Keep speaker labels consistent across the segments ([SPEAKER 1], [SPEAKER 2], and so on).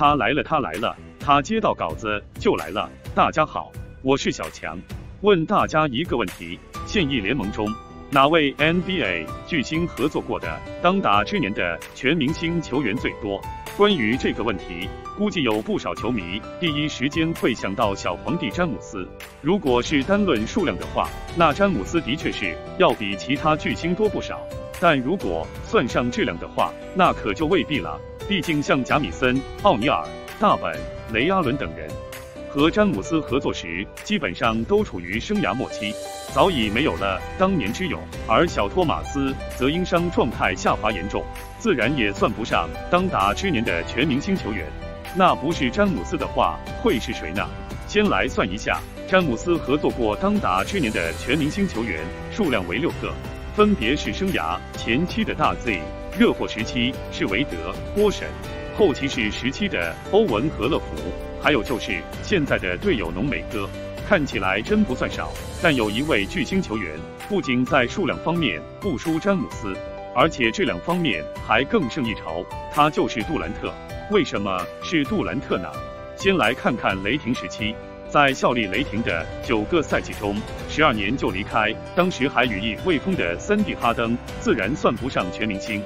[SPEAKER 1] 他来了，他来了，他接到稿子就来了。大家好，我是小强，问大家一个问题：现役联盟中哪位 NBA 巨星合作过的当打之年的全明星球员最多？关于这个问题，估计有不少球迷第一时间会想到小皇帝詹姆斯。如果是单论数量的话，那詹姆斯的确是要比其他巨星多不少。但如果算上质量的话，那可就未必了。毕竟像贾米森、奥尼尔、大本、雷阿伦等人，和詹姆斯合作时，基本上都处于生涯末期，早已没有了当年之勇。而小托马斯则因伤状态下滑严重，自然也算不上当打之年的全明星球员。那不是詹姆斯的话，会是谁呢？先来算一下，詹姆斯合作过当打之年的全明星球员数量为六个。分别是生涯前期的大 Z，热火时期是韦德、波神，后期是时期的欧文和乐福，还有就是现在的队友浓眉哥。看起来真不算少，但有一位巨星球员，不仅在数量方面不输詹姆斯，而且质量方面还更胜一筹，他就是杜兰特。为什么是杜兰特呢？先来看看雷霆时期。在效力雷霆的九个赛季中，十二年就离开，当时还羽翼未丰的三弟哈登自然算不上全明星，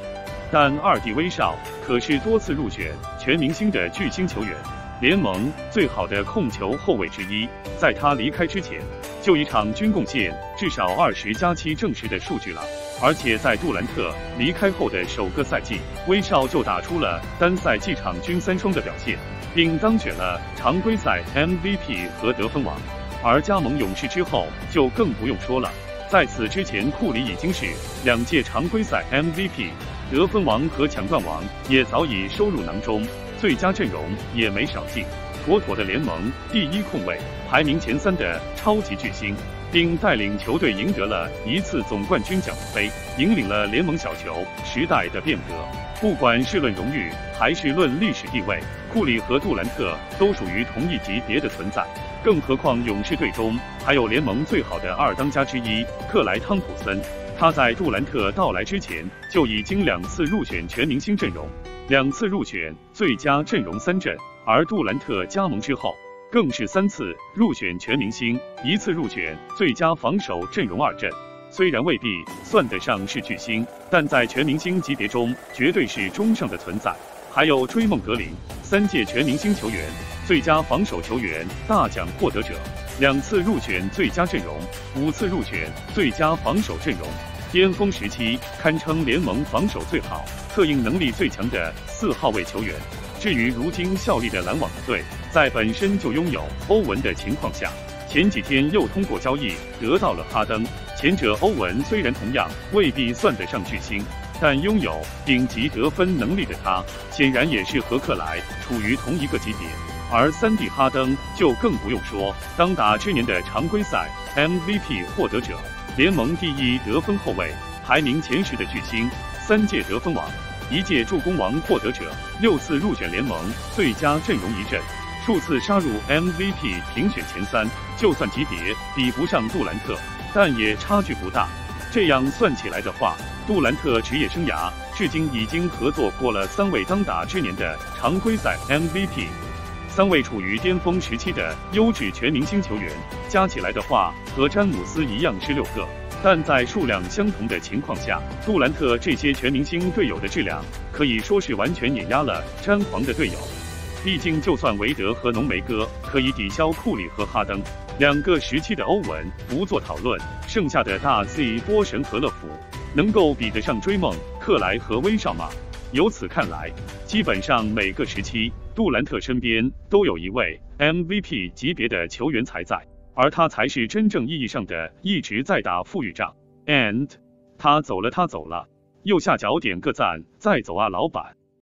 [SPEAKER 1] 但二弟威少可是多次入选全明星的巨星球员，联盟最好的控球后卫之一。在他离开之前，就一场均贡献至少二十加七正式的数据了。而且在杜兰特离开后的首个赛季，威少就打出了单赛季场均三双的表现。并当选了常规赛 MVP 和得分王，而加盟勇士之后就更不用说了。在此之前，库里已经是两届常规赛 MVP、得分王和抢断王，也早已收入囊中，最佳阵容也没少进，妥妥的联盟第一控卫，排名前三的超级巨星，并带领球队赢得了一次总冠军奖杯，引领了联盟小球时代的变革。不管是论荣誉还是论历史地位。库里和杜兰特都属于同一级别的存在，更何况勇士队中还有联盟最好的二当家之一克莱汤普森。他在杜兰特到来之前就已经两次入选全明星阵容，两次入选最佳阵容三阵，而杜兰特加盟之后更是三次入选全明星，一次入选最佳防守阵容二阵。虽然未必算得上是巨星，但在全明星级别中绝对是中上的存在。还有追梦格林，三届全明星球员、最佳防守球员大奖获得者，两次入选最佳阵容，五次入选最佳防守阵容，巅峰时期堪称联盟防守最好、策应能力最强的四号位球员。至于如今效力的篮网队，在本身就拥有欧文的情况下，前几天又通过交易得到了哈登。前者欧文虽然同样未必算得上巨星。但拥有顶级得分能力的他，显然也是和克莱处于同一个级别。而三 D 哈登就更不用说，当打之年的常规赛 MVP 获得者，联盟第一得分后卫，排名前十的巨星，三届得分王，一届助攻王获得者，六次入选联盟最佳阵容一阵，数次杀入 MVP 评选前三。就算级别比不上杜兰特，但也差距不大。这样算起来的话，杜兰特职业生涯至今已经合作过了三位当打之年的常规赛 MVP，三位处于巅峰时期的优质全明星球员，加起来的话和詹姆斯一样是六个。但在数量相同的情况下，杜兰特这些全明星队友的质量可以说是完全碾压了詹皇的队友。毕竟，就算韦德和浓眉哥可以抵消库里和哈登两个时期的欧文不做讨论，剩下的大 Z 波神和乐福能够比得上追梦克莱和威少吗？由此看来，基本上每个时期杜兰特身边都有一位 MVP 级别的球员才在，而他才是真正意义上的一直在打富裕仗。And 他走了，他走了，右下角点个赞，再走啊，老板。